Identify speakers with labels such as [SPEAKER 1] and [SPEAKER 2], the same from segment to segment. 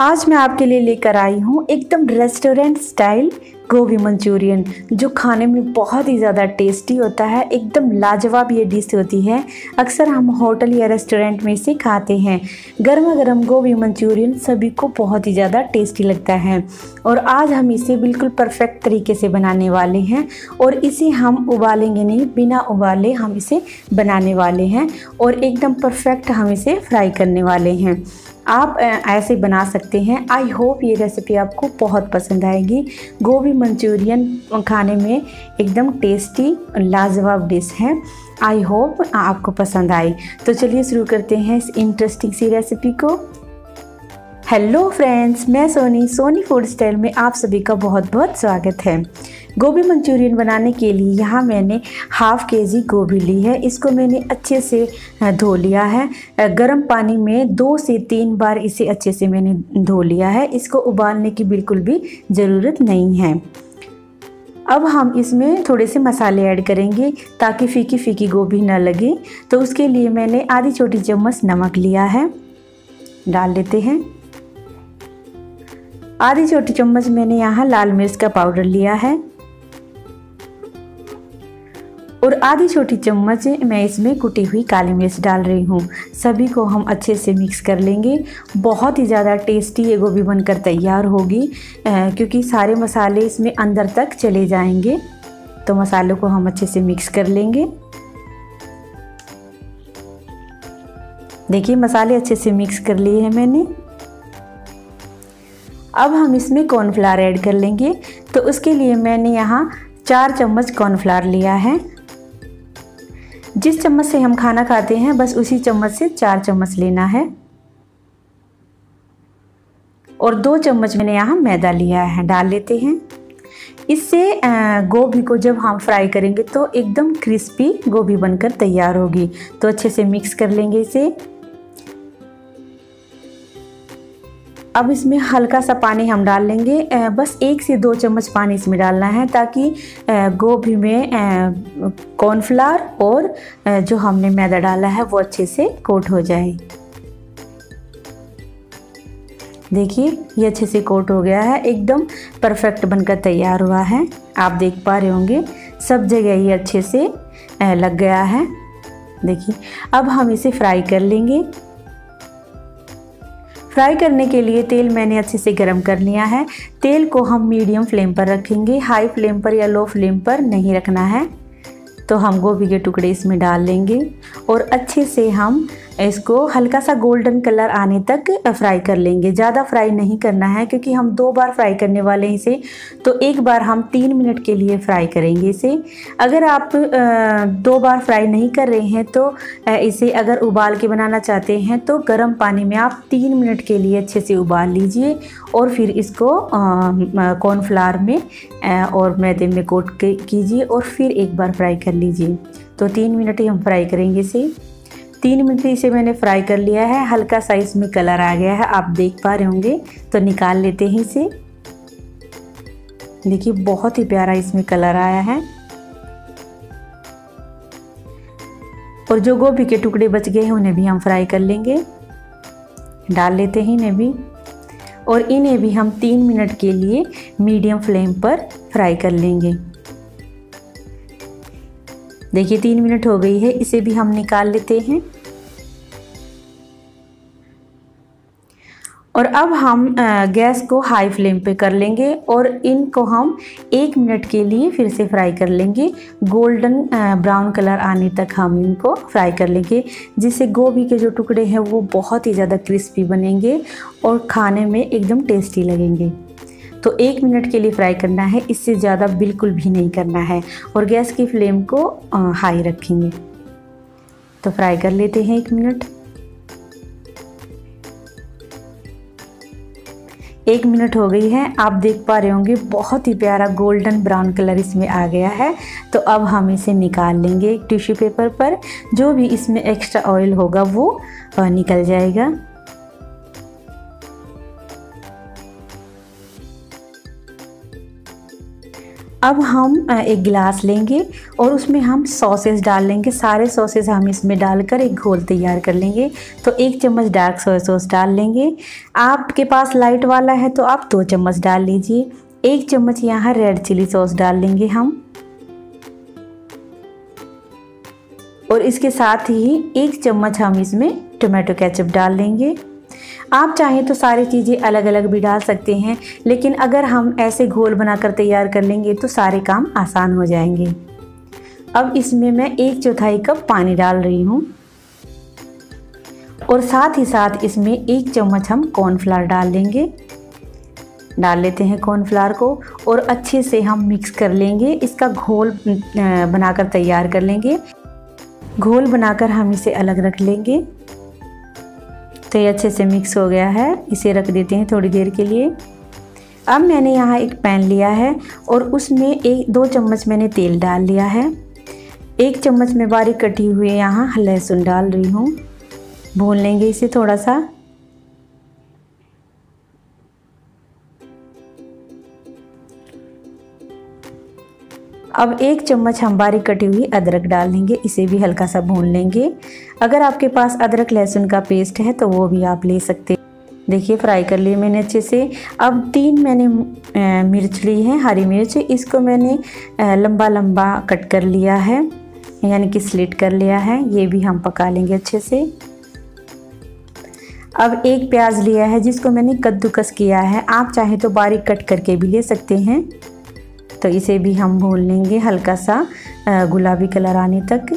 [SPEAKER 1] आज मैं आपके लिए लेकर आई हूँ एकदम रेस्टोरेंट स्टाइल गोभी मंचूरियन, जो खाने में बहुत ही ज़्यादा टेस्टी होता है, एकदम लाजवाब ये डिश होती है। अक्सर हम होटल या रेस्टोरेंट में इसे खाते हैं। गर्मा गर्म गोभी मंचूरियन सभी को बहुत ही ज़्यादा टेस्टी लगता है। और आज हम इसे बिल्कुल परफेक्ट तरीके से बनाने वाले हैं और इसे हम उबालेंगे नहीं, बिना उबाले हम इसे बनाने वाले हैं और एकदम परफेक्ट हम इसे फ्राई करने वाले हैं। आप ऐसे बना सकते हैं। आई होप ये रेसिपी आपको बहुत पसंद आएगी। गोभी मंचूरियन खाने में एकदम टेस्टी लाजवाब डिश है। आई होप आपको पसंद आए तो चलिए शुरू करते हैं इस इंटरेस्टिंग सी रेसिपी को। हेलो फ्रेंड्स मैं सोनी सोनी फ़ूड स्टाइल में आप सभी का बहुत बहुत स्वागत है। गोभी मंचूरियन बनाने के लिए यहाँ मैंने हाफ़ के जी गोभी ली है। इसको मैंने अच्छे से धो लिया है। गर्म पानी में दो से तीन बार इसे अच्छे से मैंने धो लिया है। इसको उबालने की बिल्कुल भी ज़रूरत नहीं है। अब हम इसमें थोड़े से मसाले ऐड करेंगे ताकि फीकी फीकी गोभी ना लगे। तो उसके लिए मैंने आधी छोटी चम्मच नमक लिया है। डाल लेते हैं। आधी छोटी चम्मच मैंने यहाँ लाल मिर्च का पाउडर लिया है। और आधी छोटी चम्मच मैं इसमें कुटी हुई काली मिर्च डाल रही हूँ। सभी को हम अच्छे से मिक्स कर लेंगे। बहुत ही ज़्यादा टेस्टी ये गोभी बनकर तैयार होगी क्योंकि सारे मसाले इसमें अंदर तक चले जाएँगे। तो मसालों को हम अच्छे से मिक्स कर लेंगे। देखिए, मसाले अच्छे से मिक्स कर लिए हैं मैंने। अब हम इसमें कॉर्नफ्लावर ऐड कर लेंगे। तो उसके लिए मैंने यहाँ चार चम्मच कॉर्नफ्लावर लिया है। जिस चम्मच से हम खाना खाते हैं, बस उसी चम्मच से चार चम्मच लेना है। और दो चम्मच मैंने यहाँ मैदा लिया है, डाल लेते हैं। इससे गोभी को जब हम फ्राई करेंगे तो एकदम क्रिस्पी गोभी बनकर तैयार होगी। तो अच्छे से मिक्स कर लेंगे इसे। अब इसमें हल्का सा पानी हम डाल लेंगे। बस एक से दो चम्मच पानी इसमें डालना है ताकि गोभी में कॉर्नफ्लावर और जो हमने मैदा डाला है वो अच्छे से कोट हो जाए। देखिए, ये अच्छे से कोट हो गया है। एकदम परफेक्ट बनकर तैयार हुआ है। आप देख पा रहे होंगे, सब जगह ये अच्छे से लग गया है। देखिए, अब हम इसे फ्राई कर लेंगे। फ्राई करने के लिए तेल मैंने अच्छे से गर्म कर लिया है। तेल को हम मीडियम फ्लेम पर रखेंगे। हाई फ्लेम पर या लो फ्लेम पर नहीं रखना है। तो हम गोभी के टुकड़े इसमें डाल लेंगे और अच्छे से हम इसको हल्का सा गोल्डन कलर आने तक फ्राई कर लेंगे। ज़्यादा फ्राई नहीं करना है क्योंकि हम दो बार फ्राई करने वाले हैं इसे तो एक बार हम तीन मिनट के लिए फ्राई करेंगे इसे। अगर आप दो बार फ्राई नहीं कर रहे हैं तो इसे अगर उबाल के बनाना चाहते हैं तो गर्म पानी में आप तीन मिनट के लिए अच्छे से उबाल लीजिए और फिर इसको कॉर्नफ्लावर में और मैदे में कोट कीजिए और फिर एक बार फ्राई कर लीजिए। तो तीन मिनट ही हम फ्राई करेंगे इसे। तीन मिनट इसे मैंने फ्राई कर लिया है। हल्का सा इसमें कलर आ गया है। आप देख पा रहे होंगे। तो निकाल लेते हैं इसे। देखिए, बहुत ही प्यारा इसमें कलर आया है। और जो गोभी के टुकड़े बच गए हैं, उन्हें भी हम फ्राई कर लेंगे। डाल लेते हैं इन्हें भी। और इन्हें भी हम तीन मिनट के लिए मीडियम फ्लेम पर फ्राई कर लेंगे। देखिए, तीन मिनट हो गई है, इसे भी हम निकाल लेते हैं। और अब हम गैस को हाई फ्लेम पे कर लेंगे और इनको हम एक मिनट के लिए फिर से फ्राई कर लेंगे। गोल्डन ब्राउन कलर आने तक हम इनको फ्राई कर लेंगे, जिससे गोभी के जो टुकड़े हैं वो बहुत ही ज़्यादा क्रिस्पी बनेंगे और खाने में एकदम टेस्टी लगेंगे। तो एक मिनट के लिए फ्राई करना है, इससे ज़्यादा बिल्कुल भी नहीं करना है और गैस की फ्लेम को हाई रखेंगे। तो फ्राई कर लेते हैं एक मिनट। एक मिनट हो गई है, आप देख पा रहे होंगे बहुत ही प्यारा गोल्डन ब्राउन कलर इसमें आ गया है। तो अब हम इसे निकाल लेंगे टिश्यू पेपर पर, जो भी इसमें एक्स्ट्रा ऑयल होगा वो निकल जाएगा। अब हम एक गिलास लेंगे और उसमें हम सॉसेस डाल लेंगे। सारे सॉसेस हम इसमें डालकर एक घोल तैयार कर लेंगे। तो एक चम्मच डार्क सोया सॉस डाल लेंगे। आपके पास लाइट वाला है तो आप दो चम्मच डाल लीजिए। एक चम्मच यहाँ रेड चिली सॉस डाल लेंगे हम। और इसके साथ ही एक चम्मच हम इसमें टोमेटो केचप डाल लेंगे। आप चाहें तो सारी चीज़ें अलग अलग भी डाल सकते हैं, लेकिन अगर हम ऐसे घोल बनाकर तैयार कर लेंगे तो सारे काम आसान हो जाएँगे। अब इसमें मैं एक चौथाई कप पानी डाल रही हूँ। और साथ ही साथ इसमें एक चम्मच हम कॉर्नफ्लावर डाल देंगे। डाल लेते हैं कॉर्नफ्लावर को और अच्छे से हम मिक्स कर लेंगे। इसका घोल बनाकर तैयार कर लेंगे। घोल बनाकर हम इसे अलग रख लेंगे। तो ये अच्छे से मिक्स हो गया है। इसे रख देते हैं थोड़ी देर के लिए। अब मैंने यहाँ एक पैन लिया है और उसमें एक, दो चम्मच मैंने तेल डाल लिया है। एक चम्मच में बारीक कटी हुई यहाँ लहसुन डाल रही हूँ। भून लेंगे इसे थोड़ा सा। अब एक चम्मच हम बारीक कटी हुई अदरक डाल लेंगे इसे भी हल्का सा भून लेंगे। अगर आपके पास अदरक लहसुन का पेस्ट है तो वो भी आप ले सकते देखिए, फ्राई कर लिए मैंने अच्छे से। अब तीन मैंने मिर्च ली है, हरी मिर्च। इसको मैंने लंबा लंबा कट कर लिया है, यानी कि स्लिट कर लिया है। ये भी हम पका लेंगे अच्छे से। अब एक प्याज लिया है, जिसको मैंने कद्दूकस किया है। आप चाहे तो बारीक कट करके भी ले सकते हैं। तो इसे भी हम भून लेंगे हल्का सा गुलाबी कलर आने तक।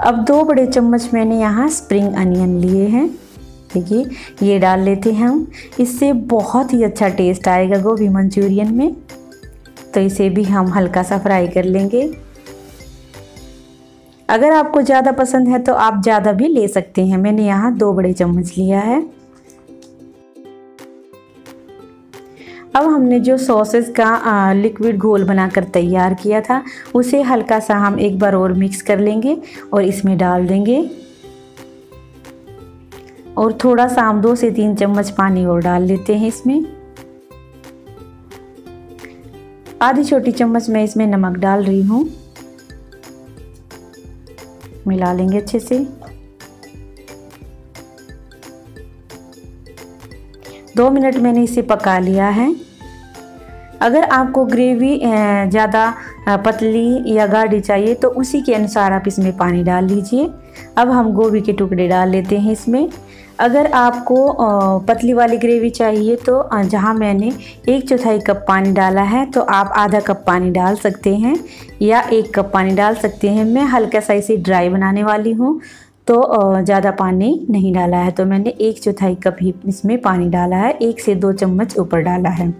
[SPEAKER 1] अब दो बड़े चम्मच मैंने यहाँ स्प्रिंग अनियन लिए हैं। देखिए, ये डाल लेते हैं हम। इससे बहुत ही अच्छा टेस्ट आएगा गोभी मंचूरियन में। तो इसे भी हम हल्का सा फ्राई कर लेंगे। अगर आपको ज़्यादा पसंद है तो आप ज़्यादा भी ले सकते हैं। मैंने यहाँ दो बड़े चम्मच लिया है। अब हमने जो सॉसेस का लिक्विड घोल बनाकर तैयार किया था, उसे हल्का सा हम एक बार और मिक्स कर लेंगे और इसमें डाल देंगे। और थोड़ा सा हम दो से तीन चम्मच पानी और डाल लेते हैं इसमें। आधी छोटी चम्मच मैं इसमें नमक डाल रही हूँ। मिला लेंगे अच्छे से। दो मिनट मैंने इसे पका लिया है। अगर आपको ग्रेवी ज़्यादा पतली या गाढ़ी चाहिए तो उसी के अनुसार आप इसमें पानी डाल लीजिए। अब हम गोभी के टुकड़े डाल लेते हैं इसमें। अगर आपको पतली वाली ग्रेवी चाहिए तो जहाँ मैंने एक चौथाई कप पानी डाला है तो आप आधा कप पानी डाल सकते हैं या एक कप पानी डाल सकते हैं। मैं हल्का सा इसे ड्राई बनाने वाली हूँ। तो ज़्यादा पानी नहीं डाला है। तो मैंने एक चौथाई कप ही इसमें पानी डाला है। एक से दो चम्मच ऊपर डाला है।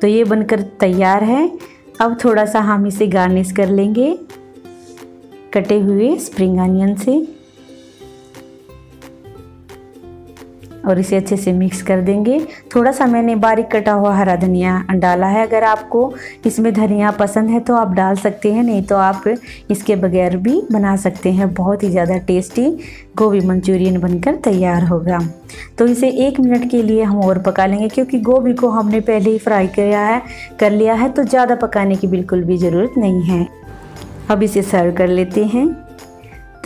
[SPEAKER 1] तो ये बनकर तैयार है। अब थोड़ा सा हम इसे गार्निश कर लेंगे। कटे हुए स्प्रिंग अनियन से। और इसे अच्छे से मिक्स कर देंगे। थोड़ा सा मैंने बारीक कटा हुआ हरा धनिया डाला है। अगर आपको इसमें धनिया पसंद है तो आप डाल सकते हैं, नहीं तो आप इसके बगैर भी बना सकते हैं। बहुत ही ज़्यादा टेस्टी गोभी मंचूरियन बनकर तैयार होगा। तो इसे एक मिनट के लिए हम और पका लेंगे, क्योंकि गोभी को हमने पहले ही फ्राई किया है, कर लिया है तो ज़्यादा पकाने की बिल्कुल भी ज़रूरत नहीं है। अब इसे सर्व कर लेते हैं।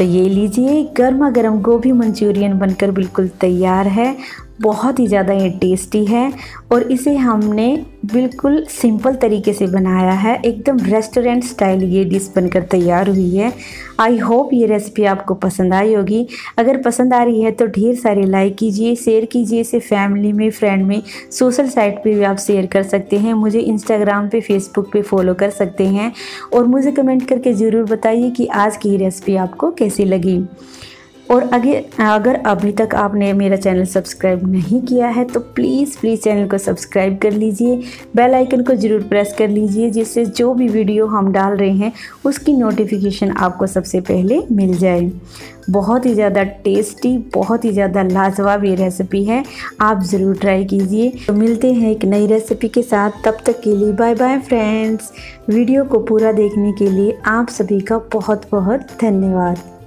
[SPEAKER 1] तो ये लीजिए गर्मा गर्म गोभी मंचूरियन बनकर बिल्कुल तैयार है। बहुत ही ज़्यादा ये टेस्टी है और इसे हमने बिल्कुल सिंपल तरीके से बनाया है। एकदम रेस्टोरेंट स्टाइल ये डिश बनकर तैयार हुई है। आई होप ये रेसिपी आपको पसंद आई होगी। अगर पसंद आ रही है तो ढेर सारे लाइक कीजिए शेयर कीजिए, इसे फैमिली में फ्रेंड में सोशल साइट पे भी आप शेयर कर सकते हैं। मुझे इंस्टाग्राम पे फेसबुक पे फॉलो कर सकते हैं। और मुझे कमेंट करके ज़रूर बताइए कि आज की रेसिपी आपको कैसी लगी। और अगर अगर अभी तक आपने मेरा चैनल सब्सक्राइब नहीं किया है तो प्लीज़ प्लीज़ चैनल को सब्सक्राइब कर लीजिए। बेल आइकन को ज़रूर प्रेस कर लीजिए, जिससे जो भी वीडियो हम डाल रहे हैं, उसकी नोटिफिकेशन आपको सबसे पहले मिल जाए। बहुत ही ज़्यादा टेस्टी बहुत ही ज़्यादा लाजवाब ये रेसिपी है। आप ज़रूर ट्राई कीजिए। तो मिलते हैं एक नई रेसिपी के साथ। तब तक के लिए बाय बाय फ्रेंड्स वीडियो को पूरा देखने के लिए आप सभी का बहुत बहुत धन्यवाद।